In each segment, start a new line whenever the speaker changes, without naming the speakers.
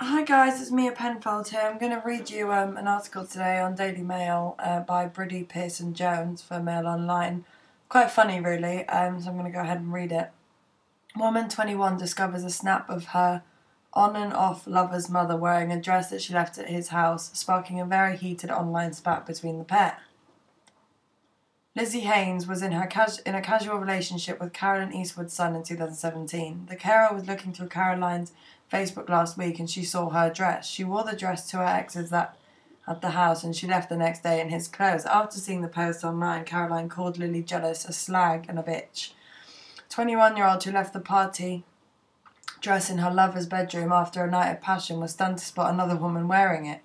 Hi guys, it's Mia Penfold here. I'm going to read you um, an article today on Daily Mail uh, by Bridie Pearson Jones for Mail Online. Quite funny, really, um, so I'm going to go ahead and read it. Woman 21 discovers a snap of her on and off lover's mother wearing a dress that she left at his house, sparking a very heated online spat between the pair. Lizzie Haynes was in her in a casual relationship with Carolyn Eastwood's son in 2017. The carer was looking through Caroline's Facebook last week and she saw her dress. She wore the dress to her ex's that at the house and she left the next day in his clothes. After seeing the post online, Caroline called Lily jealous, a slag, and a bitch. 21 year old who left the party dress in her lover's bedroom after a night of passion was stunned to spot another woman wearing it.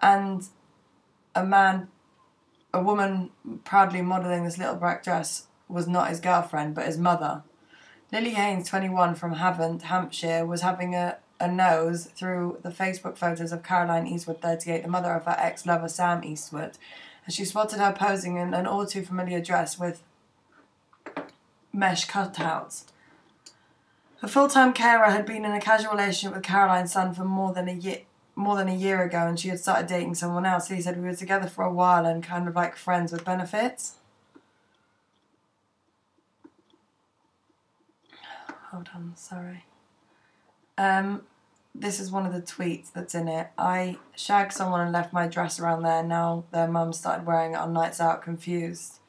And a man, a woman proudly modelling this little black dress was not his girlfriend but his mother. Lily Haynes, 21, from Havant, Hampshire, was having a, a nose through the Facebook photos of Caroline Eastwood, 38, the mother of her ex lover Sam Eastwood, and she spotted her posing in an all too familiar dress with mesh cutouts. Her full-time carer had been in a casual relationship with Caroline's son for more than a year more than a year ago and she had started dating someone else. He said we were together for a while and kind of like friends with benefits. Hold on, sorry. Um, this is one of the tweets that's in it. I shagged someone and left my dress around there. Now their mum started wearing it on nights out, confused.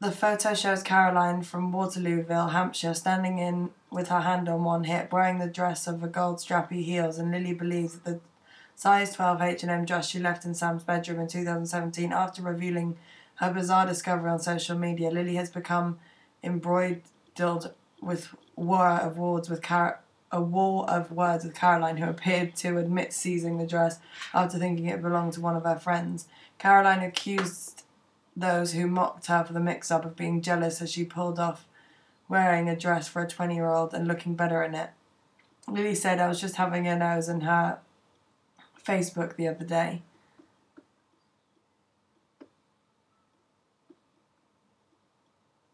The photo shows Caroline from Waterlooville, Hampshire, standing in with her hand on one hip, wearing the dress of a gold strappy heels, and Lily believes that the size 12 H&M dress she left in Sam's bedroom in 2017 after revealing her bizarre discovery on social media. Lily has become embroidered with war of words with Car- a war of words with Caroline, who appeared to admit seizing the dress after thinking it belonged to one of her friends. Caroline accused those who mocked her for the mix-up of being jealous as she pulled off wearing a dress for a 20-year-old and looking better in it. Lily said I was just having a nose in her Facebook the other day.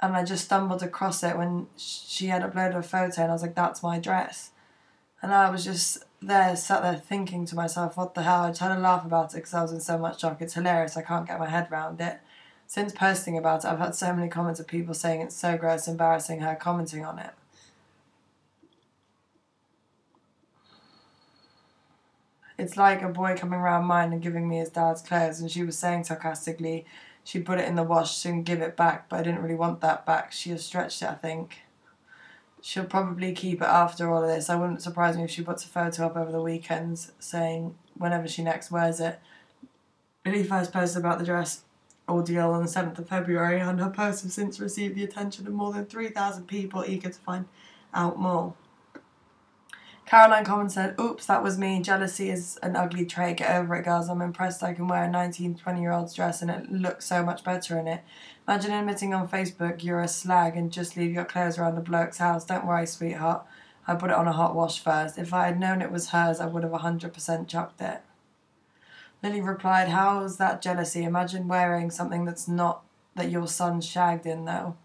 and I just stumbled across it when she had uploaded a photo, and I was like, "That's my dress," and I was just there, sat there thinking to myself, "What the hell?" I just had a laugh about it because I was in so much shock. It's hilarious. I can't get my head around it. Since posting about it, I've had so many comments of people saying it's so gross, embarrassing her commenting on it. It's like a boy coming around mine and giving me his dad's clothes, and she was saying sarcastically, she'd put it in the wash and give it back, but I didn't really want that back. She has stretched it, I think. She'll probably keep it after all of this. I wouldn't surprise me if she puts a photo up over the weekends saying whenever she next wears it. First posted about the dress ordeal on the 7th of February, and her posts have since received the attention of more than 3,000 people eager to find out more. Caroline Common said, Oops, that was me. Jealousy is an ugly trait. Get over it, girls. I'm impressed I can wear a 19, 20 year old's dress and it looks so much better in it. Imagine admitting on Facebook you're a slag and just leave your clothes around the bloke's house. Don't worry, sweetheart. I put it on a hot wash first. If I had known it was hers, I would have 100% chucked it. Lily replied, How's that jealousy? Imagine wearing something that's not that your son shagged in, though.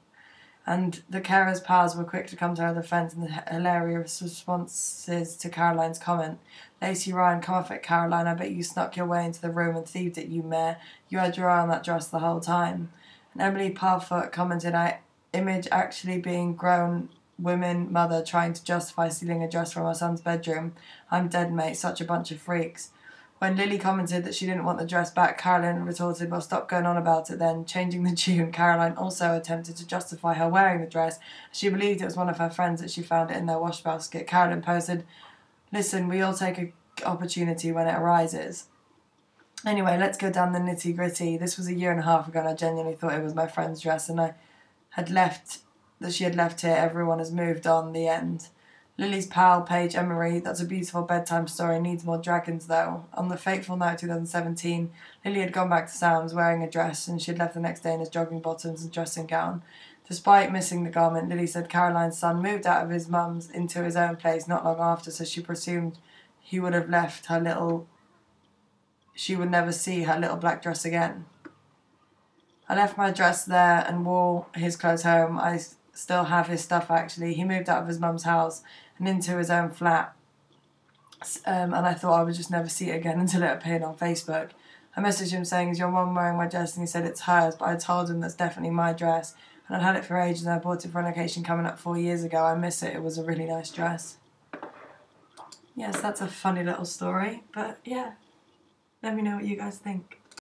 And the carer's pals were quick to come to her defence in the hilarious responses to Caroline's comment. Lacey Ryan, come off it, Caroline. I bet you snuck your way into the room and thieved it, you mare. You had your eye on that dress the whole time. And Emily Parfoot commented, I image actually being grown women mother trying to justify stealing a dress from her son's bedroom. I'm dead, mate. Such a bunch of freaks. When Lily commented that she didn't want the dress back, Caroline retorted, Well, stop going on about it then. Changing the tune, Caroline also attempted to justify her wearing the dress. She believed it was one of her friends that she found it in their wash basket. Caroline posted, Listen, we all take an opportunity when it arises. Anyway, let's go down the nitty gritty. This was a year and a half ago, and I genuinely thought it was my friend's dress, and I had left that she had left here. Everyone has moved on. The end. Lily's pal, Paige Emery, that's a beautiful bedtime story, needs more dragons though. On the fateful night 2017, Lily had gone back to Sam's wearing a dress and she'd left the next day in his jogging bottoms and dressing gown. Despite missing the garment, Lily said Caroline's son moved out of his mum's into his own place not long after, so she presumed he would have left her little. She would never see her little black dress again. I left my dress there and wore his clothes home. I still have his stuff actually. He moved out of his mum's house and into his own flat. Um, and I thought I would just never see it again until it appeared on Facebook. I messaged him saying, Is your mum wearing my dress? And he said, It's hers. But I told him that's definitely my dress. And I'd had it for ages and I bought it for an occasion coming up four years ago. I miss it. It was a really nice dress. Yes, that's a funny little story. But yeah, let me know what you guys think.